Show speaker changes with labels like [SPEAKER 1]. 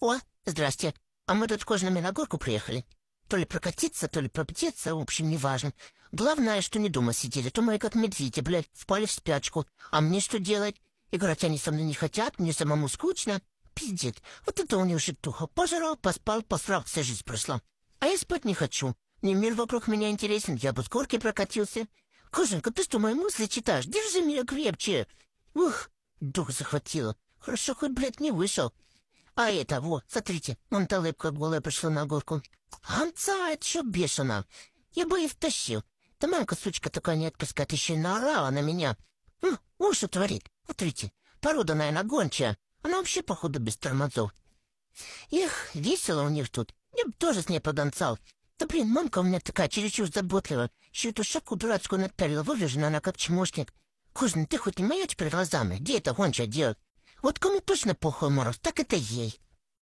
[SPEAKER 1] О, здрасте. А мы тут кожными на горку приехали. То ли прокатиться, то ли пропотеться, в общем, неважно. Главное, что не дома сидели, то мы как медведи, блядь, впали в спячку. А мне что делать? Играть они со мной не хотят, мне самому скучно. Пиздец. Вот это у них житуха. Пожрал, поспал, посрал, вся жизнь прошла. А я спать не хочу. Мне мир вокруг меня интересен, я бы с горки прокатился. Коженька, ты что, мои мысли читаешь? Держи меня крепче. Ух, дух захватило. Хорошо, хоть, блядь, не вышел. А это, вот, смотрите, вон та липка голая пришла на горку. Гонца, это что бешено? Я бы и втащил. Да мамка, сучка такая не отпускает, еще и наорала на меня. Ну, что творит. Смотрите, порода, наверное, гончая. Она вообще, походу, без тормозов. Эх, весело у них тут. Я бы тоже с ней подонцал. Да блин, мамка у меня такая чересчур заботливая. Еще эту шапку дурацкую напялила, выгляжена она как чмошник. Кузин, ты хоть не моя теперь глазами? Где это гончая делать? Вот кому точно похуй мороз, так это ей.